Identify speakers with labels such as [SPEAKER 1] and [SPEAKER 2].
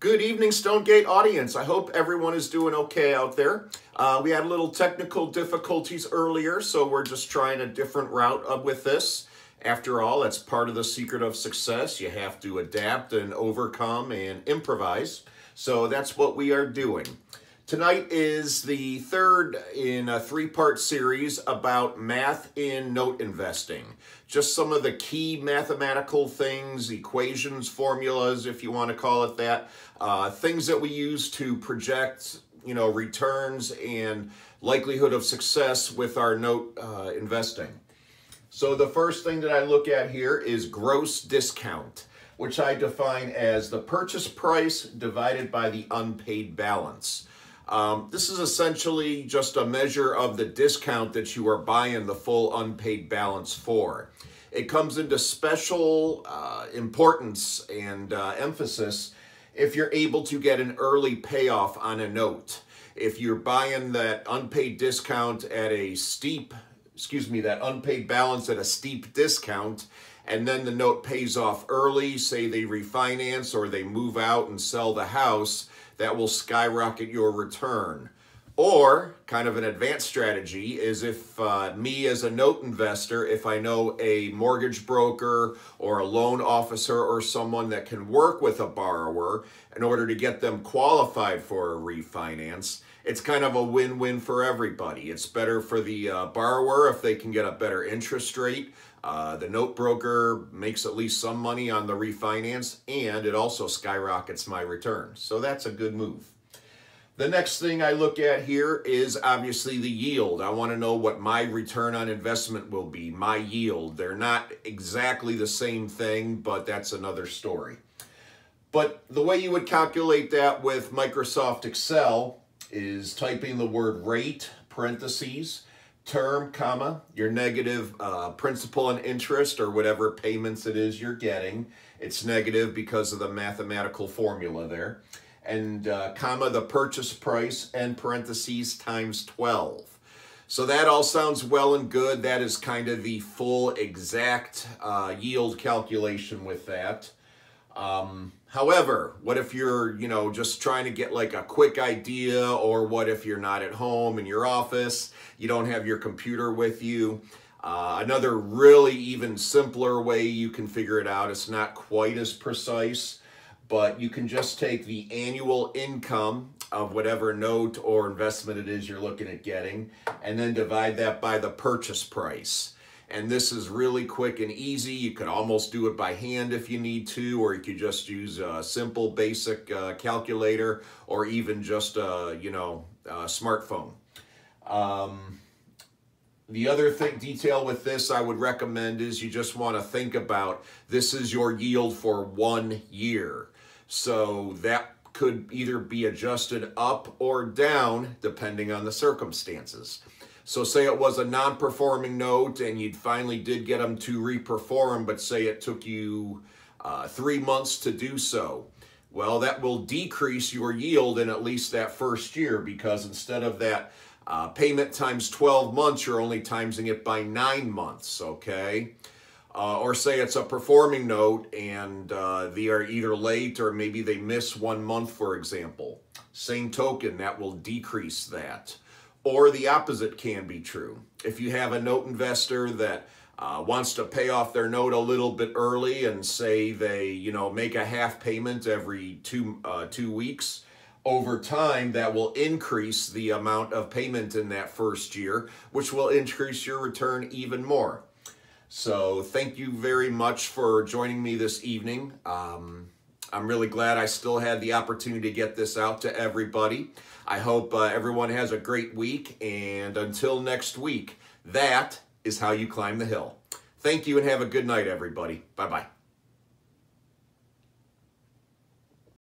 [SPEAKER 1] Good evening, Stonegate audience. I hope everyone is doing okay out there. Uh, we had a little technical difficulties earlier, so we're just trying a different route up with this. After all, that's part of the secret of success. You have to adapt and overcome and improvise. So that's what we are doing. Tonight is the third in a three-part series about math in note investing. Just some of the key mathematical things, equations, formulas, if you want to call it that, uh, things that we use to project, you know, returns and likelihood of success with our note uh, investing. So the first thing that I look at here is gross discount, which I define as the purchase price divided by the unpaid balance. Um, this is essentially just a measure of the discount that you are buying the full unpaid balance for. It comes into special uh, importance and uh, emphasis if you're able to get an early payoff on a note. If you're buying that unpaid discount at a steep, excuse me, that unpaid balance at a steep discount, and then the note pays off early, say they refinance or they move out and sell the house, that will skyrocket your return. Or, kind of an advanced strategy, is if uh, me as a note investor, if I know a mortgage broker or a loan officer or someone that can work with a borrower in order to get them qualified for a refinance, it's kind of a win-win for everybody. It's better for the uh, borrower if they can get a better interest rate. Uh, the note broker makes at least some money on the refinance, and it also skyrockets my return. So that's a good move. The next thing I look at here is obviously the yield. I want to know what my return on investment will be, my yield. They're not exactly the same thing, but that's another story. But the way you would calculate that with Microsoft Excel is typing the word rate, parentheses, term, comma, your negative uh, principal and interest or whatever payments it is you're getting. It's negative because of the mathematical formula there and uh, comma the purchase price and parentheses times 12. So that all sounds well and good. That is kind of the full exact uh, yield calculation with that. Um, however, what if you're, you know, just trying to get like a quick idea or what if you're not at home in your office, you don't have your computer with you. Uh, another really even simpler way you can figure it out, it's not quite as precise, but you can just take the annual income of whatever note or investment it is you're looking at getting and then divide that by the purchase price. And this is really quick and easy. You could almost do it by hand if you need to, or you could just use a simple basic uh, calculator or even just a, you know, a smartphone. Um, the other thing, detail with this I would recommend is you just want to think about this is your yield for one year. So that could either be adjusted up or down depending on the circumstances. So say it was a non-performing note and you finally did get them to reperform, but say it took you uh, three months to do so. Well, that will decrease your yield in at least that first year because instead of that uh, payment times 12 months, you're only timesing it by nine months, okay? Uh, or say it's a performing note and uh, they are either late or maybe they miss one month, for example. Same token, that will decrease that. Or the opposite can be true. If you have a note investor that uh, wants to pay off their note a little bit early and say they, you know, make a half payment every two, uh, two weeks, over time that will increase the amount of payment in that first year, which will increase your return even more. So thank you very much for joining me this evening. Um, I'm really glad I still had the opportunity to get this out to everybody. I hope uh, everyone has a great week, and until next week, that is how you climb the hill. Thank you and have a good night, everybody. Bye-bye.